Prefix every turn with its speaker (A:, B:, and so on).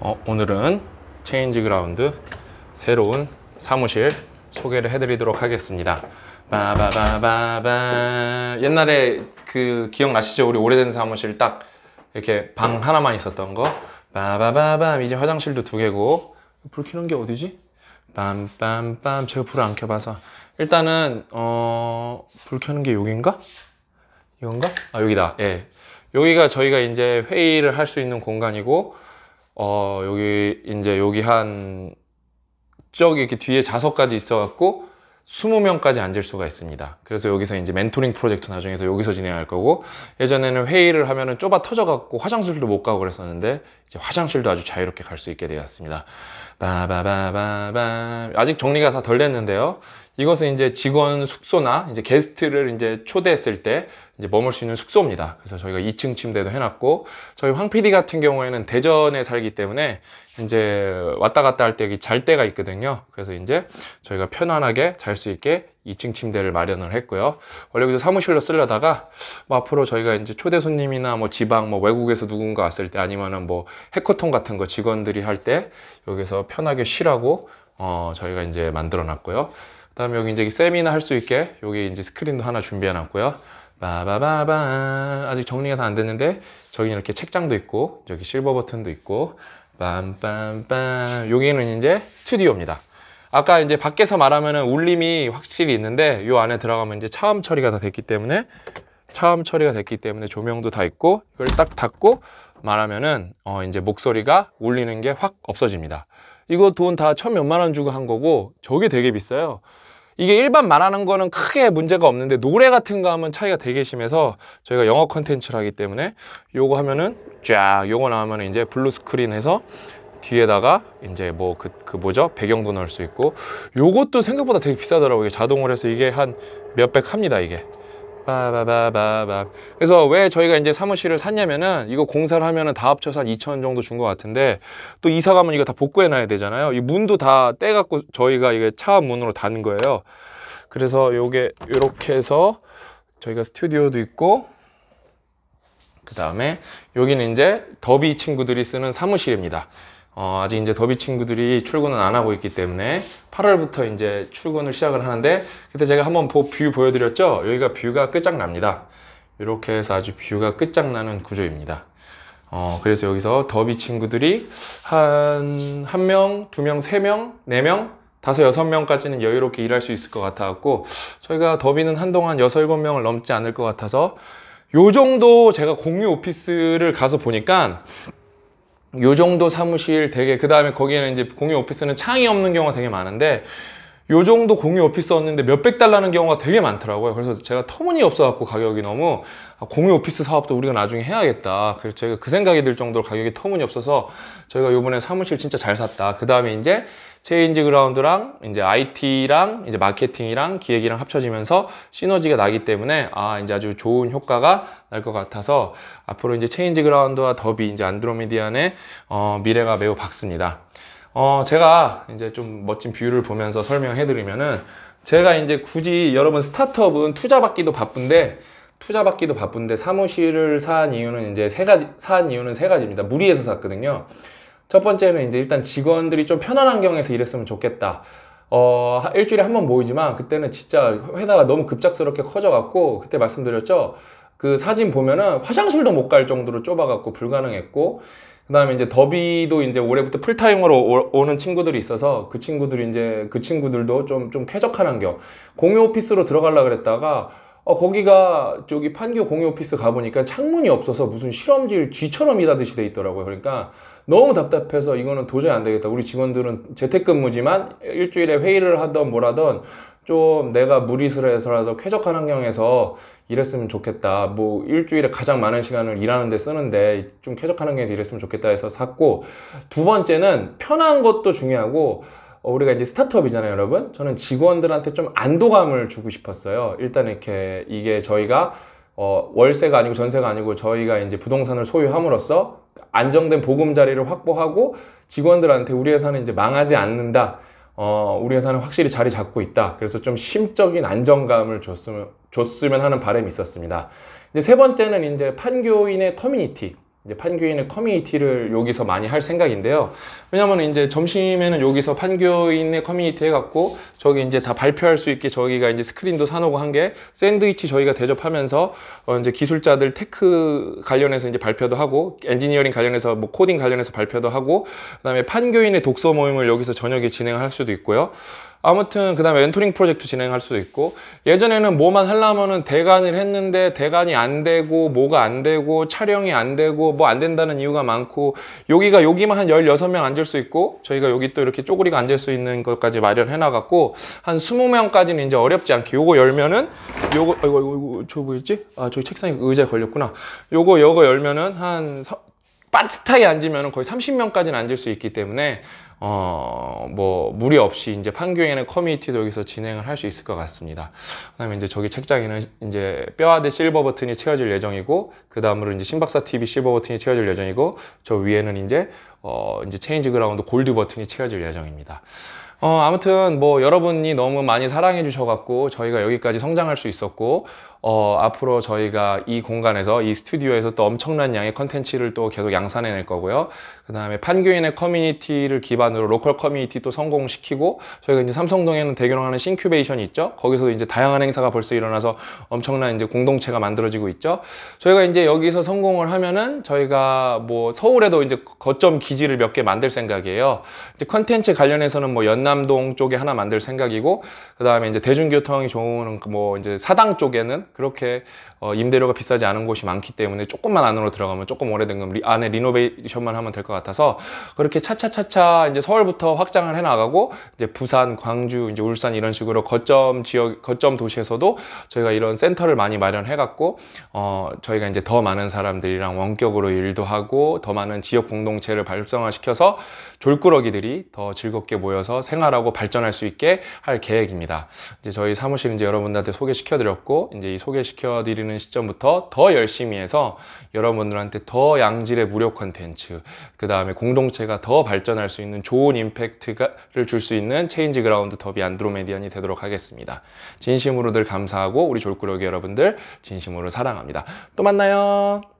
A: 어, 오늘은 체인지 그라운드 새로운 사무실 소개를 해드리도록 하겠습니다. 바바바바바 옛날에 그 기억나시죠? 우리 오래된 사무실 딱 이렇게 방 하나만 있었던 거. 바바바밤 이제 화장실도 두 개고 불 켜는 게 어디지? 빰빰빰 제가 불을 안 켜봐서 일단은 어, 불 켜는 게 여긴가? 이건가? 아 여기다. 예. 여기가 저희가 이제 회의를 할 수 있는 공간이고 어 여기 이제 여기 한 저기 이렇게 뒤에 좌석까지 있어갖고 20명까지 앉을 수가 있습니다. 그래서 여기서 이제 멘토링 프로젝트 나중에서 여기서 진행할 거고 예전에는 회의를 하면은 좁아 터져갖고 화장실도 못 가고 그랬었는데 이제 화장실도 아주 자유롭게 갈 수 있게 되었습니다. 바바바바바 아직 정리가 다 덜 됐는데요. 이것은 이제 직원 숙소나 이제 게스트를 이제 초대했을 때 이제 머물 수 있는 숙소입니다. 그래서 저희가 2층 침대도 해놨고 저희 황 PD 같은 경우에는 대전에 살기 때문에 이제 왔다 갔다 할 때 잘 때가 있거든요. 그래서 이제 저희가 편안하게 잘 수 있게 2층 침대를 마련을 했고요. 원래 여기서 사무실로 쓰려다가 뭐 앞으로 저희가 이제 초대 손님이나 뭐 지방 뭐 외국에서 누군가 왔을 때 아니면은 뭐 해커톤 같은 거 직원들이 할 때 여기서 편하게 쉬라고 어 저희가 이제 만들어 놨고요. 그다음에 여기 이제 세미나 할 수 있게 여기 이제 스크린도 하나 준비해 놨고요. 바바바바 아직 정리가 다 안 됐는데 저기 이렇게 책장도 있고 저기 실버 버튼도 있고 빰빰빰 여기는 이제 스튜디오입니다. 아까 이제 밖에서 말하면은 울림이 확실히 있는데 이 안에 들어가면 이제 차음 처리가 다 됐기 때문에 차음 처리가 됐기 때문에 조명도 다 있고 이걸 딱 닫고 말하면은 어 이제 목소리가 울리는 게 확 없어집니다. 이거 돈 다 천 몇만 원 주고 한 거고 저게 되게 비싸요. 이게 일반 말하는 거는 크게 문제가 없는데 노래 같은 거 하면 차이가 되게 심해서 저희가 영어 컨텐츠를 하기 때문에 요거 하면은 쫙 요거 나오면 이제 블루 스크린 해서 뒤에다가 이제 뭐 그 그 뭐죠? 배경도 넣을 수 있고 요것도 생각보다 되게 비싸더라고요. 자동으로 해서 이게 한 몇백 합니다 이게 바바바바바. 그래서 왜 저희가 이제 사무실을 샀냐면은 이거 공사를 하면은 다 합쳐서 한 2천 원 정도 준 것 같은데 또 이사 가면 이거 다 복구해 놔야 되잖아요. 이 문도 다 떼갖고 저희가 이게 차 문으로 닫는 거예요. 그래서 요게 요렇게 해서 저희가 스튜디오도 있고 그 다음에 여기는 이제 더비 친구들이 쓰는 사무실입니다 어, 아직 이제 더비 친구들이 출근은 안 하고 있기 때문에 8월부터 이제 출근을 시작을 하는데 그때 제가 한번 보, view 보여드렸죠? 여기가 view가 끝장납니다. 이렇게 해서 아주 view가 끝장나는 구조입니다. 어, 그래서 여기서 더비 친구들이 한, 한 명, 두 명, 세 명, 네 명, 다섯, 여섯 명까지는 여유롭게 일할 수 있을 것 같아갖고 저희가 더비는 한동안 여섯, 일곱 명을 넘지 않을 것 같아서 요 정도 제가 공유 오피스를 가서 보니까 요 정도 사무실 되게 그 다음에 거기에는 이제 공유 오피스는 창이 없는 경우가 되게 많은데 요 정도 공유 오피스였는데 몇백 달러는 경우가 되게 많더라고요. 그래서 제가 터무니없어 갖고 가격이 너무 아, 공유 오피스 사업도 우리가 나중에 해야겠다. 그래서 제가 그 생각이 들 정도로 가격이 터무니없어서 저희가 요번에 사무실 진짜 잘 샀다. 그 다음에 이제 체인지 그라운드랑 이제 IT랑 이제 마케팅이랑 기획이랑 합쳐지면서 시너지가 나기 때문에 아 이제 아주 좋은 효과가 날 것 같아서 앞으로 이제 체인지 그라운드와 더비 이제 안드로메디안의 어, 미래가 매우 밝습니다. 어 제가 이제 좀 멋진 view를 보면서 설명해 드리면은 제가 이제 굳이 여러분 스타트업은 투자 받기도 바쁜데 투자 받기도 바쁜데 사무실을 산 이유는 이제 세 가지 산 이유는 세 가지입니다. 무리해서 샀거든요. 첫 번째는 이제 일단 직원들이 좀 편한 환경에서 일했으면 좋겠다. 어, 일주일에 한 번 모이지만 그때는 진짜 회사가 너무 급작스럽게 커져갖고 그때 말씀드렸죠. 그 사진 보면은 화장실도 못 갈 정도로 좁아갖고 불가능했고 그 다음에 이제 더비도 이제 올해부터 풀타임으로 오, 는 친구들이 있어서 그 친구들이 이제 그 친구들도 좀, 좀 쾌적한 환경. 공유 오피스로 들어가려 그랬다가 어, 거기가 저기 판교 공유 오피스 가보니까 창문이 없어서 무슨 실험실 쥐처럼 일하듯이 돼 있더라고요. 그러니까 너무 답답해서 이거는 도저히 안 되겠다. 우리 직원들은 재택근무지만 일주일에 회의를 하던 뭐라던 좀 내가 무리를 해서라도 쾌적한 환경에서 일했으면 좋겠다. 뭐 일주일에 가장 많은 시간을 일하는 데 쓰는데 좀 쾌적한 환경에서 일했으면 좋겠다 해서 샀고 두 번째는 편한 것도 중요하고 어, 우리가 이제 스타트업이잖아요, 여러분. 저는 직원들한테 좀 안도감을 주고 싶었어요. 일단 이렇게 이게 저희가 어, 월세가 아니고 전세가 아니고 저희가 이제 부동산을 소유함으로써 안정된 보금자리를 확보하고 직원들한테 우리 회사는 이제 망하지 않는다. 어, 우리 회사는 확실히 자리 잡고 있다. 그래서 좀 심적인 안정감을 줬으면, 줬으면 하는 바람이 있었습니다. 이제 세 번째는 이제 판교인의 커뮤니티. 이제 판교인의 커뮤니티를 여기서 많이 할 생각인데요. 왜냐면 이제 점심에는 여기서 판교인의 커뮤니티 해갖고 저기 이제 다 발표할 수 있게 저희가 이제 스크린도 사놓고 한 게 샌드위치 저희가 대접하면서 어 이제 기술자들 tech 관련해서 이제 발표도 하고 엔지니어링 관련해서 뭐 코딩 관련해서 발표도 하고 그다음에 판교인의 독서 모임을 여기서 저녁에 진행할 수도 있고요. 아무튼 그 다음에 멘토링 프로젝트 진행할 수도 있고 예전에는 뭐만 하려면은 대관을 했는데 대관이 안 되고 뭐가 안 되고 촬영이 안 되고 뭐 안 된다는 이유가 많고 여기가 여기만 한 16명 앉을 수 있고 저희가 여기 또 이렇게 쪼그리가 앉을 수 있는 것까지 마련해 놔갖고 한 20명까지는 이제 어렵지 않게 요거 열면은 요거 아이고 아이고 저 뭐였지? 아 저기 책상에 의자에 걸렸구나 요거 요거 열면은 한 서- 빠듯하게 앉으면 거의 30명까지는 앉을 수 있기 때문에 어, 뭐, 무리 없이 이제 판교에는 커뮤니티도 여기서 진행을 할 수 있을 것 같습니다. 그 다음에 이제 저기 책장에는 이제 뼈아대 실버 버튼이 채워질 예정이고, 그 다음으로 이제 신박사 TV 실버 버튼이 채워질 예정이고, 저 위에는 이제, 어, 이제 체인지 그라운드 골드 버튼이 채워질 예정입니다. 어, 아무튼 뭐 여러분이 너무 많이 사랑해 주셔갖고 저희가 여기까지 성장할 수 있었고, 어, 앞으로 저희가 이 공간에서 이 스튜디오에서 또 엄청난 양의 컨텐츠를 또 계속 양산해 낼 거고요. 그 다음에 판교인의 커뮤니티를 기반으로 로컬 커뮤니티 또 성공시키고 저희가 이제 삼성동에는 대교랑 하는 씽큐베이션이 있죠. 거기서 이제 다양한 행사가 벌써 일어나서 엄청난 이제 공동체가 만들어지고 있죠. 저희가 이제 여기서 성공을 하면은 저희가 뭐 서울에도 이제 거점 기지를 몇 개 만들 생각이에요. 이제 컨텐츠 관련해서는 뭐 연 남동 쪽에 하나 만들 생각이고 그 다음에 이제 대중교통이 좋은 뭐 이제 사당 쪽에는 그렇게 어, 임대료가 비싸지 않은 곳이 많기 때문에 조금만 안으로 들어가면 조금 오래된 건 리- 안에 리노베이션만 하면 될 것 같아서 그렇게 차차차차 이제 서울부터 확장을 해 나가고 이제 부산, 광주, 이제 울산 이런 식으로 거점 지역, 거점 도시에서도 저희가 이런 센터를 많이 마련해 갖고 어, 저희가 이제 더 많은 사람들이랑 원격으로 일도 하고 더 많은 지역 공동체를 활성화시켜서 졸꾸러기들이 더 즐겁게 모여서 생활하고 발전할 수 있게 할 계획입니다. 이제 저희 사무실 이제 여러분들한테 소개시켜 드렸고 이제 이 소개시켜 드리는 시점부터 더 열심히 해서 여러분들한테 더 양질의 무료 콘텐츠 그 다음에 공동체가 더 발전할 수 있는 좋은 임팩트를 줄 수 있는 체인지 그라운드 더비 안드로메디안이 되도록 하겠습니다. 진심으로 늘 감사하고 우리 졸꾸러기 여러분들 진심으로 사랑합니다. 또 만나요.